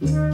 Mm-hmm.